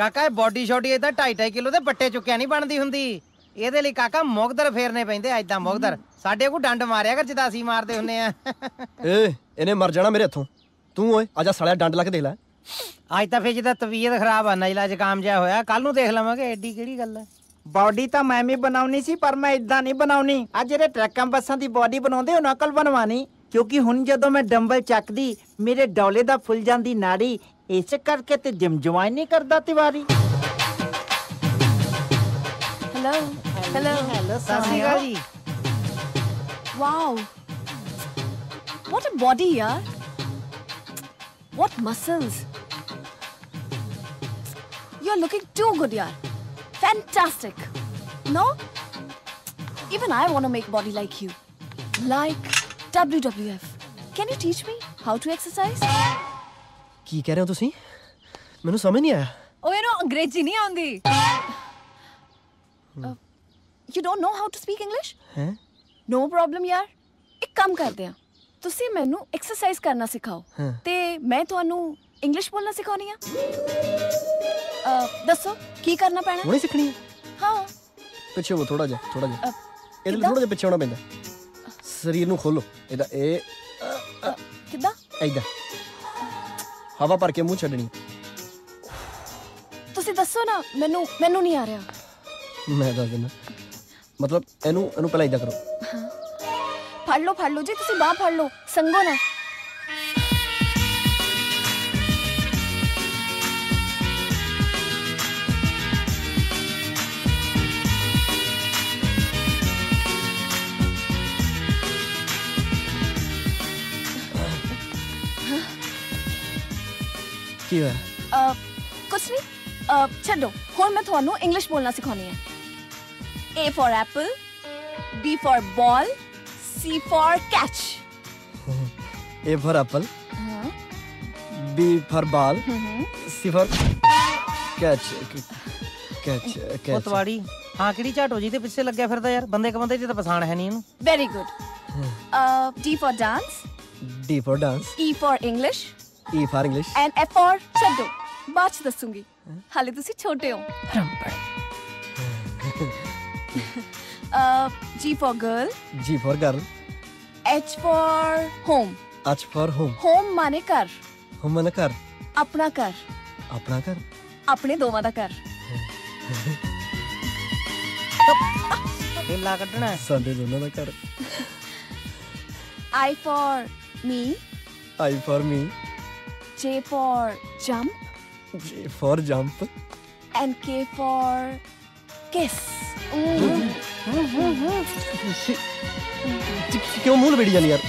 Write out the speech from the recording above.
ਕਾਕਾ ਇਹ ਬਾਡੀ ਸ਼ੋਡੀ ਇਦਾਂ 2.5 ਕਿਲੋ ਦੇ ਪੱਟੇ ਚੁੱਕਿਆ ਨਹੀਂ ਬਣਦੀ ਹੁੰਦੀ। ਇਹਦੇ ਲਈ ਕਾਕਾ ਮੁਗਦਰ ਫੇਰਨੇ ਪੈਂਦੇ ਐਦਾਂ ਮੁਗਦਰ। ਸਾਡੇ ਕੋ ਡੰਡ ਮਾਰਿਆ ਕਰ ਜਿੱਦਾਂ ਅਸੀਂ ਮਾਰਦੇ ਹੁੰਨੇ ਆ। ਏ ਇਹਨੇ ਮਰ ਜਾਣਾ ਮੇਰੇ ਹੱਥੋਂ। ਤੂੰ ਓਏ ਆਜਾ ਸਾਲਿਆ ਡੰਡ ਲੱਗ ਦੇਖ ਲੈ। ਅੱਜ ਤਾਂ ਫੇਰ ਜਿਹਦਾ ਤਬੀਅਤ ਖਰਾਬ ਆ ਨਜਲਾ ਜ਼ੁਕਾਮ ਜਿਹਾ ਹੋਇਆ। ਕੱਲ ਨੂੰ ਦੇਖ ਲਵਾਂਗੇ ਐਡੀ ਕਿਹੜੀ ਗੱਲ ਹੈ ਬਾਡੀ ਤਾਂ ਮੈਂ ਵੀ ਬਣਾਉਣੀ ਸੀ ਪਰ ਮੈਂ ਇਦਾਂ ਨਹੀਂ ਬਣਾਉਣੀ। ਆ ਜਿਹੜੇ ਟਰੱਕਾਂ ਬੱਸਾਂ ਦੀ ਬਾਡੀ ਬਣਾਉਂਦੇ ਉਹ ਨਕਲ ਬਣਵਾਣੀ ਕਿਉਂਕਿ ਹੁਣ ਜਦੋਂ ਮੈਂ ਡੰਬਲ ਚੱਕਦੀ ਮੇਰੇ ਡੌਲੇ ਦਾ ਫੁੱਲ ਜਾਂਦੀ ਨਾੜੀ ऐसे करके ते जमजमाई नहीं करता Tiwari. Hello hello hello wow what a body यार what muscles you are looking too good यार fantastic no even I want to make body like you like WWF. Can you teach me how to exercise? ਕੀ ਕਹਿ ਰਹੇ ਹੋ ਤੁਸੀਂ? ਮੈਨੂੰ ਸਮਝ ਨਹੀਂ ਆਇਆ। you know, ਅੰਗਰੇਜ਼ੀ ਨਹੀਂ ਆਉਂਦੀ. You don't know how to speak English? ਹੈ? ਨੋ ਪ੍ਰੋਬਲਮ ਯਾਰ। ਇੱਕ ਕੰਮ ਕਰਦੇ ਆ ਤੁਸੀਂ ਮੈਨੂੰ ਐਕਸਰਸਾਈਜ਼ ਕਰਨਾ ਸਿਖਾਓ। ਤੇ ਮੈਂ ਤੁਹਾਨੂੰ ਇੰਗਲਿਸ਼ ਬੋਲਣਾ ਸਿਖਾਉਣੀ ਆ। ਦੱਸੋ ਕੀ ਕਰਨਾ ਪੈਣਾ? ਹੁਣੇ ਸਿੱਖਣੀ ਹੈ ਹਾਂ। ਪਿੱਛੇ ਹੋ ਥੋੜਾ ਜਿਹਾ ਥੋੜਾ ਜਿਹਾ। ਇਹਦੇ ਲਈ? ਥੋੜਾ ਜਿਹਾ ਪਿੱਛੇ ਹੋਣਾ ਪੈਂਦਾ। ਸਰੀਰ ਨੂੰ ਖੋਲੋ। ਇਹਦਾ ਇਹ ਕਿੱਦਾਂ? ਐਦਾਂ ਹਵਾ ਭਰ ਕੇ ਮੂੰਹ ਛੱਡਣੀ। ਤੁਸੀਂ ਦੱਸੋ ਨਾ ਮੈਨੂੰ ਮੈਨੂੰ ਨਹੀਂ ਆ ਰਿਹਾ। ਮੈਂ ਦੱਸ ਦਿੰਦਾ। ਮਤਲਬ ਇਹਨੂੰ ਇਹਨੂੰ ਪਹਿਲਾਂ ਐਦਾਂ ਕਰੋ। ਫੜ ਲਓ ਫੜ ਲਓ ਜੀ ਤੁਸੀਂ ਬਾਹ ਫੜ ਲਓ ਸੰਗੋ ਨਾ। ਕੀ ਹੋਇਆ ਅ, ਕੁਛ ਨਹੀਂ ਅ, ਛੱਡੋ ਹੁਣ ਮੈਂ ਤੁਹਾਨੂੰ ਇੰਗਲਿਸ਼ ਬੋਲਣਾ ਸਿਖਾਉਣੀ ਹੈ A for apple B for ball C for catch A for apple ਹਾਂ B for ball hmm C for catch catch ਉਹ catch ਤਵਾੜੀ ਹਾਂ ਕਿਹੜੀ ਝਾਟੋ ਜੀ ਤੇ ਪਿੱਛੇ ਲੱਗਿਆ ਫਿਰਦਾ ਯਾਰ ਬੰਦੇ ਕ ਬੰਦੇ ਦੀ ਤਾਂ ਪਛਾਣ ਹੈ ਨਹੀਂ ਇਹਨੂੰ Very good. Uh, D for dance, D for dance E for English, E for English and F for ਛੱਡੋ ਬਾਅਦ ਚ ਦੱਸੂਗੀ ਹਾਲੇ ਤੁਸੀਂ ਛੋਟੇ ਹੋ uh, G for girl, G for girl H for home. H for home Home ਮਾਨੇ ਘਰ home ਮਨ ਘਰ ਆਪਣਾ ਘਰ ਆਪਣਾ ਘਰ ਆਪਣੇ ਦੋਵਾਂ ਦਾ ਘਰ ਢੇਲਾ ਕੱਢਣਾ ਹੈ। ਸਾਡੇ ਦੋਨਾਂ ਦਾ ਘਰ I for me, I for me J for jump. J for jump. And K for kiss. क्यों मुँह बेटी जानी यार